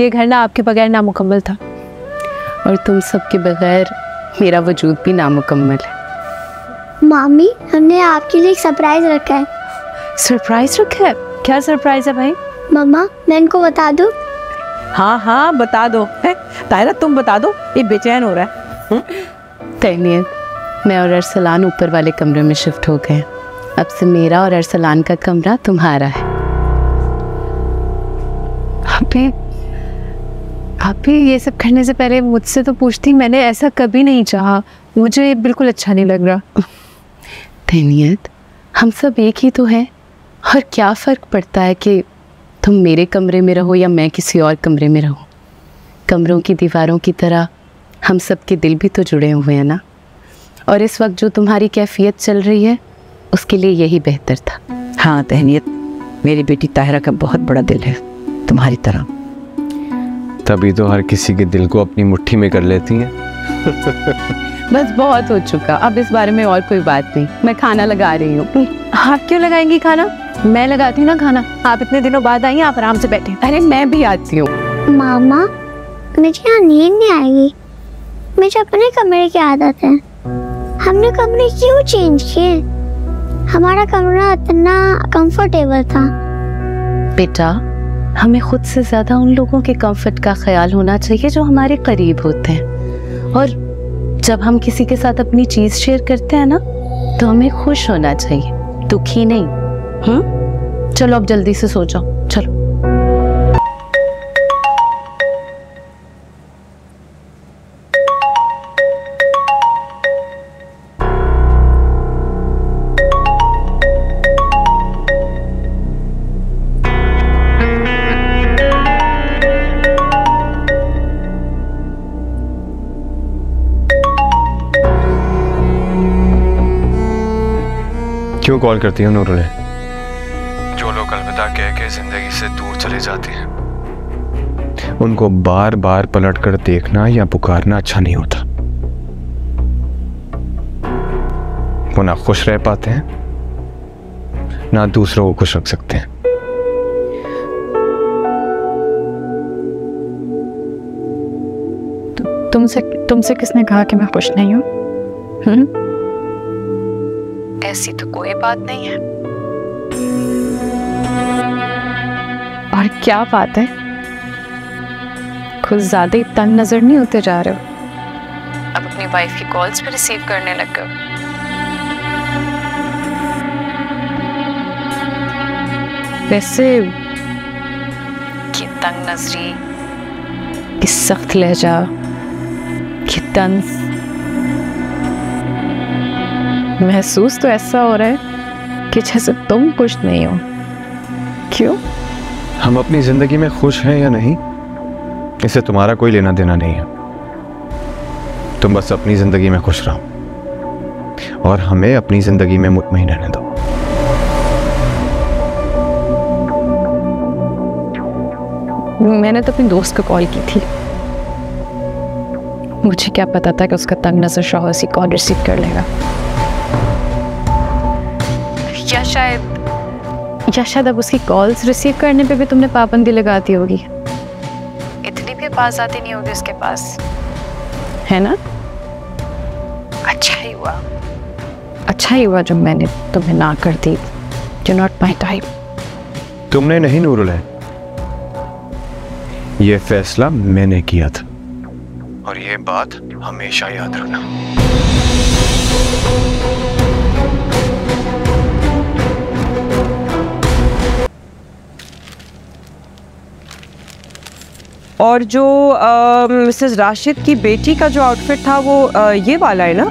ये घर ना आपके बगैर नामुकम्मल था। और तुम सबके बगैर मेरा वजूद भी नामुकम्मल है। मामी हमने आपके लिए एक सरप्राइज़ रखा है। सरप्राइज़ रखा है? क्या सरप्राइज़ है भाई? मम्मा मैं इनको बता दूँ? हाँ हाँ बता दो। है तायरा तुम बता दो। ये बेचैन हो रहा है। तहनीत मैं और अरसलान ऊपर वाले कमरे में शिफ्ट हो गए अब से मेरा और अरसलान का कमरा तुम्हारा है। भाभी भाभी ये सब करने से पहले मुझसे तो पूछती मैंने ऐसा कभी नहीं चाहा। मुझे बिल्कुल अच्छा नहीं लग रहा। तहनीत हम सब एक ही तो हैं। और क्या फ़र्क पड़ता है कि तुम मेरे कमरे में रहो या मैं किसी और कमरे में रहूँ? कमरों की दीवारों की तरह हम सब के दिल भी तो जुड़े हुए हैं ना? और इस वक्त जो तुम्हारी कैफियत चल रही है उसके लिए यही बेहतर था। हाँ तहनीत मेरी बेटी ताहिरा का बहुत बड़ा दिल है तुम्हारी तरह। तभी तो हर किसी के दिल को अपनी मुट्ठी में कर लेती हैं। बस बहुत हो चुका। अब इस बारे में और कोई बात नहीं। मैं खाना लगा रही हूँ। आप क्यों लगाएँगी खाना? मैं लगाती हूँ ना खाना। आप इतने दिनों बाद आई आप आराम से बैठे अरे मैं भी आती हूँ। मामा मुझे यहाँ नींद नहीं आएगी मुझे अपने कमरे की आदत है। हमने कमरे क्यों चेंज किए? हमारा कमरा इतना कंफर्टेबल था। बेटा हमें खुद से ज़्यादा उन लोगों के कंफर्ट का ख्याल होना चाहिए जो हमारे करीब होते हैं। और जब हम किसी के साथ अपनी चीज़ शेयर करते हैं ना तो हमें खुश होना चाहिए। दुखी नहीं। हम्म? चलो अब जल्दी से सो जाओ। चलो। क्यों कॉल करती हो नूरुल जो लोग अलविदा कह के ज़िंदगी से दूर चले जाते हैं। उनको बार बार पलट कर देखना या पुकारना अच्छा नहीं होता। वो ना खुश रह पाते हैं ना दूसरों को खुश रख सकते हैं। तुमसे तुमसे किसने कहा कि मैं खुश नहीं हूँ? हम्म? ऐसी तो कोई बात नहीं है। और क्या बात है? खुद ज़्यादा ही तंग नज़र नहीं होते जा रहे हो। अब अपनी वाइफ की कॉल्स भी रिसीव करने लग गए। वैसे कि तंग नजरी। कि सख्त लहजा कि तंज महसूस तो ऐसा हो रहा है कि जैसे तुम खुश नहीं हो। क्यों? हम अपनी ज़िंदगी में खुश हैं या नहीं इसे तुम्हारा कोई लेना देना नहीं है। तुम बस अपनी ज़िंदगी में खुश रहो और हमें अपनी ज़िंदगी में मुतमईन रहने दो। मैंने तो अपनी दोस्त को कॉल की थी। मुझे क्या पता था कि उसका तंग नज़र शौहर सी कॉल रिसीव कर लेगा। या शायद या शायद अब उसकी कॉल्स रिसीव करने पे भी तुमने पाबंदी लगा दी होगी। इतनी भी पास आती नहीं होगी उसके पास। है ना? अच्छा ही हुआ। अच्छा ही हुआ जब मैंने तुम्हें ना कर दी। यू नॉट माई टाइप तुमने नहीं नूरुल है। ये फैसला मैंने किया था। और ये बात हमेशा याद रखना। और जो मिसेस राशिद की बेटी का जो आउटफिट था वो आ, ये वाला है ना?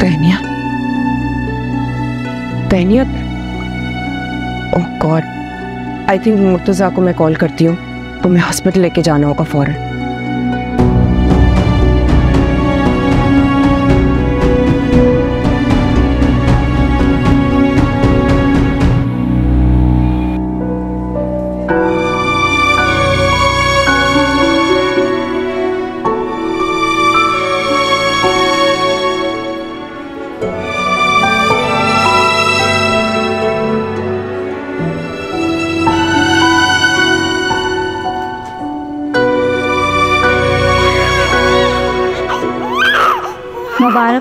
Tahniya Tahniya oh God I think Murtaza को मैं कॉल करती हूँ। तुम्हें हॉस्पिटल लेके जाना होगा फ़ौरन।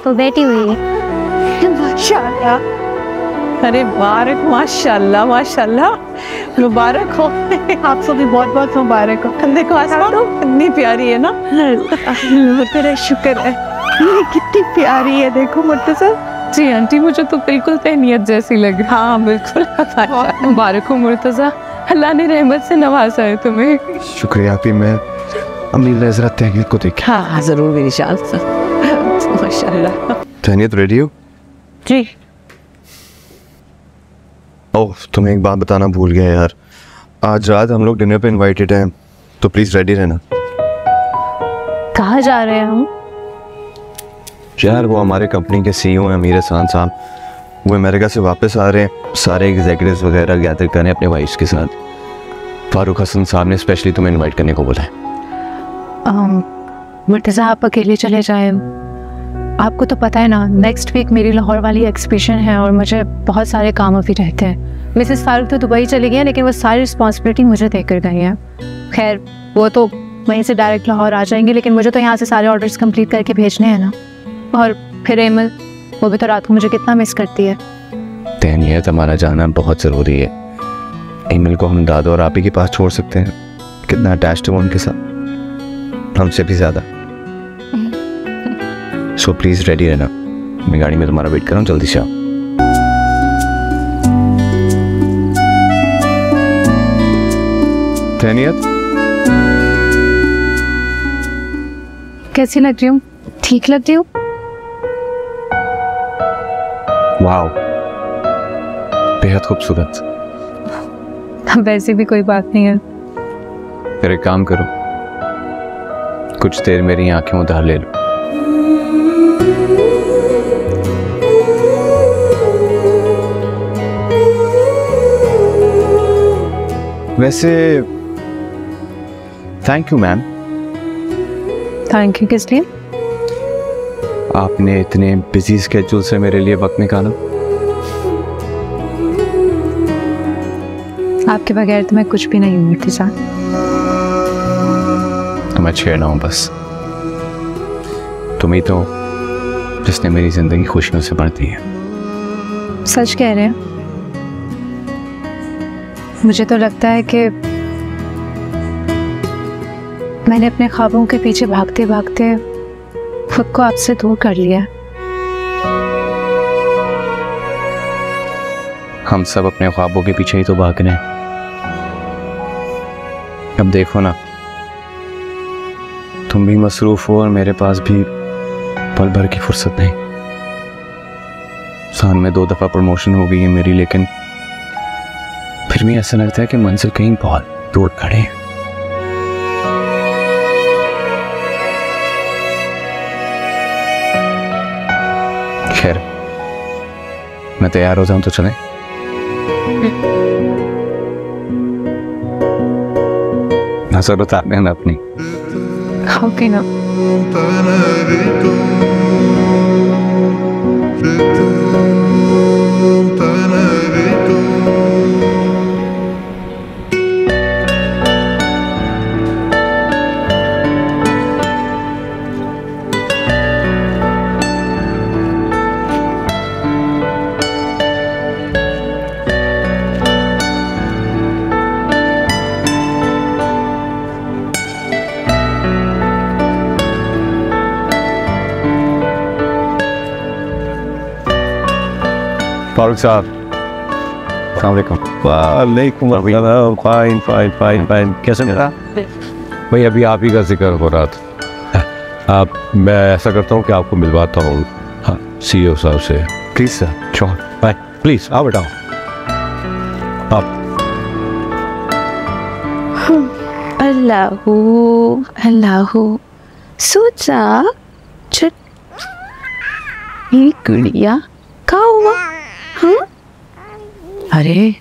हो बेटी हुई है। माशाल्लाह। अरे मुबारक माशाल्लाह माशाल्लाह। मुबारक हो। आपको भी बहुत बहुत मुबारक हो। देखो आसमा तो कितनी प्यारी है ना। तेरा शुक्र है। ये कितनी प्यारी है देखो मुर्तजा। जी आंटी मुझे तो बिल्कुल तहनीत जैसी लगी हाँ। बिल्कुल। मुबारक हो मुर्तजा। अल्लाह ने रहमत से नवाजा है तुम्हें। शुक्रिया आपी मैं अमीर ने ज़रा तहनीत को देखा। हाँ हाँ ज़रूर मेरी शान। माशाल्लाह। तहनीत रेडी हो? जी। ओह तुम्हें एक बात बताना भूल गया यार। आज रात हम लोग डिनर पे इनवाइटेड हैं तो प्लीज़ रेडी रहना। कहाँ जा रहे हैं हम? यार वो हमारे कंपनी के सीईओ हैं अमीर हसान साहब। वो अमेरिका से वापस आ रहे हैं। सारे एग्जीक्यूटिव्स वगैरह गैदर करें अपने वाइफ्स के साथ। फारूक हसन साहब ने स्पेशली तुम्हें इनवाइट करने को बोला है। मुर्तज़ा आप अकेले चले जाए। आपको तो पता है ना नेक्स्ट वीक मेरी लाहौर वाली एक्सपीशन है और मुझे बहुत सारे काम अभी रहते हैं। मिसेस फारूक तो दुबई चली गई हैं लेकिन वो सारी रिस्पॉन्सिबिलिटी मुझे देकर गई हैं। खैर, वो तो वहीं से डायरेक्ट लाहौर आ जाएँगे, लेकिन मुझे तो यहाँ से सारे ऑर्डर्स कंप्लीट करके भेजने हैं ना। और फिर एमल वो भी तो रात को मुझे कितना मिस करती है। तहनीत हमारा जाना बहुत ज़रूरी है। ईमेल को हम दादो और आप ही के पास छोड़ सकते हैं। कितना अटैच्ड है उनके साथ। हमसे भी ज़्यादा। सो प्लीज़ रेडी रहना मैं गाड़ी में तुम्हारा वेट कर रहा हूँ जल्दी से आओ। तहनीत कैसी लग रही हूँ? ठीक लग रही हूँ? वाह बेहद खूबसूरत। वैसे भी कोई बात नहीं है। फिर एक काम करो। कुछ देर मेरी आँखें उधार ले लो। वैसे thank you ma'am thank you किस लिए? आपने इतने बिज़ी स्केड्यूल से मेरे लिए वक्त निकाला। आपके बगैर तो मैं कुछ भी नहीं हूँ मुर्तज़ा तो मैं छेड़ हूँ बस। तुम ही तो जिसने मेरी ज़िंदगी खुशियों से भर दी है। सच कह रहे हैं? मुझे तो लगता है कि मैंने अपने ख्वाबों के पीछे भागते भागते खुद को आपसे दूर कर लिया। हम सब अपने ख्वाबों के पीछे ही तो भाग रहे हैं। अब देखो ना, तुम भी मसरूफ हो और मेरे पास भी पल भर की फुर्सत नहीं। साल में दो दफ़ा प्रमोशन हो गई है मेरी, लेकिन भी ऐसा लगता है कि मंजिल कहीं बहुत दूर खड़े हैं। खैर, मैं तैयार हो जाऊँ तो चलें। नज़र उतारने ना अपनी। ओके ना। फारूक साहब वालेकुम अस्सलाम फाइन फाइन फाइन फाइन कैसे मेरा भाई अभी आप ही का ज़िक्र हो रहा था। आप मैं ऐसा करता हूँ कि आपको मिलवाता हूँ हाँ सी साहब से। Please sir sure bye please आओ बेटा आप। अल्लाहू अल्लाहू। सोचा चट ये गुड़िया का हुआ हाँ अरे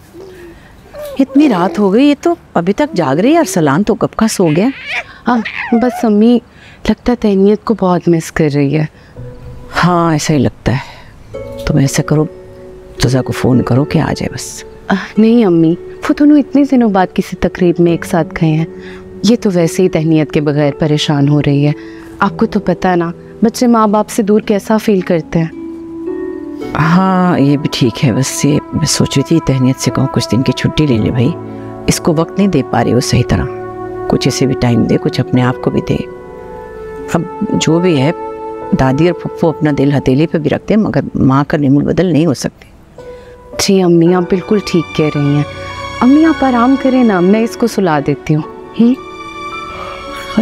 इतनी रात हो गई ये तो अभी तक जाग रही है अरसलान तो कब का सो गया। हाँ बस अम्मी लगता है तहनीत को बहुत मिस कर रही है। हाँ ऐसा ही लगता है। तुम ऐसा करो तुजा को फ़ोन करो कि आ जाए बस। आ, नहीं अम्मी वो दोनों इतने दिनों बाद किसी तकरीब में एक साथ गए हैं। ये तो वैसे ही तहनीत के बगैर परेशान हो रही है। आपको तो पता ना बच्चे माँ बाप से दूर कैसा फील करते हैं। हाँ ये भी ठीक है बस ये मैं सोच रही थी तहनीत से कहूँ कुछ दिन की छुट्टी ले ले भाई। इसको वक्त नहीं दे पा रही हो सही तरह। कुछ इसे भी टाइम दे कुछ अपने आप को भी दे। अब जो भी है दादी और पप्पू अपना दिल हथेली पे भी रखते हैं मगर माँ का निमुल बदल नहीं हो सकते। जी अम्मी आप बिल्कुल ठीक कह रही हैं। अम्मी आप आराम करें ना मैं इसको सुला देती हूँ। हम्म?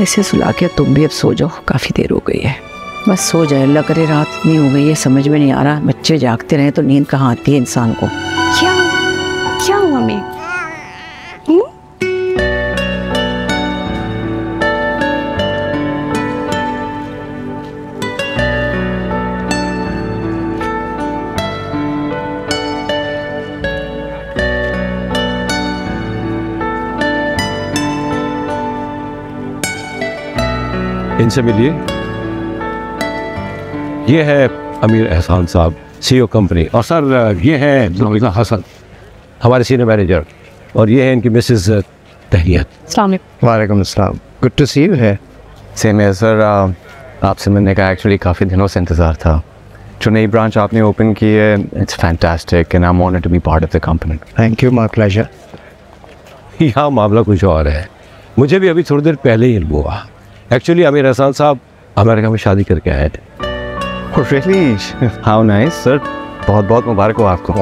ऐसे सुला के तुम भी अब सो जाओ काफ़ी देर हो गई है। बस सो जाए अल्लाह करे रात नहीं हो गई है समझ में नहीं आ रहा। बच्चे जागते रहे तो नींद कहाँ आती है इंसान को? क्या क्या हुआ अम्मी? इनसे मिलिए। ये है अमीर एहसान साहब सीईओ कंपनी और सर ये है नवीना हसन हमारे सीनियर मैनेजर और ये है इनकी मिसेस तहनीत वालेकुम अस्सलाम गुड टू सी यू है? सेम है सर आपसे मिलने का एक्चुअली काफ़ी दिनों से इंतज़ार था। जो नई ब्रांच आपने ओपन की है it's fantastic and I am honoured to be part of the company thank you my pleasure यहाँ मामला कुछ और है। मुझे भी अभी थोड़ी देर पहले ही हुआ। एक्चुअली अमीर एहसान साहब अमेरिका में शादी करके आए थे। रियली हाउ नाइस सर बहुत बहुत मुबारक हो आपको।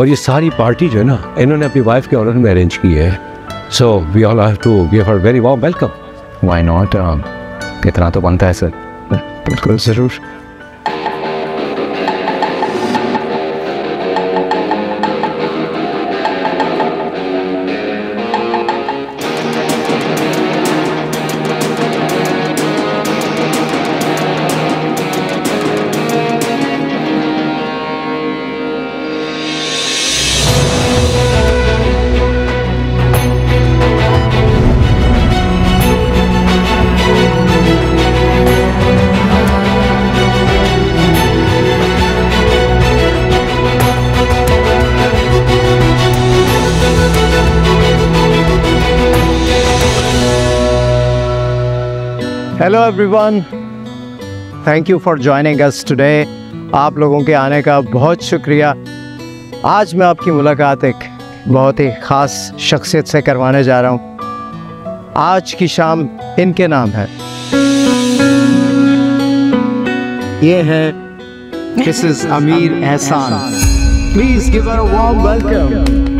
और ये सारी पार्टी जो है ना इन्होंने अपनी वाइफ के ऑनर में अरेंज की है। So we all have to give her very warm welcome why not इतना तो बनता है सर बिल्कुल ज़रूर। Hello everyone thank you for joining us today आप लोगों के आने का बहुत शुक्रिया। आज मैं आपकी मुलाकात एक बहुत ही ख़ास शख्सियत से करवाने जा रहा हूँ। आज की शाम इनके नाम है। ये है Mrs Amir Ehsan please give a warm welcome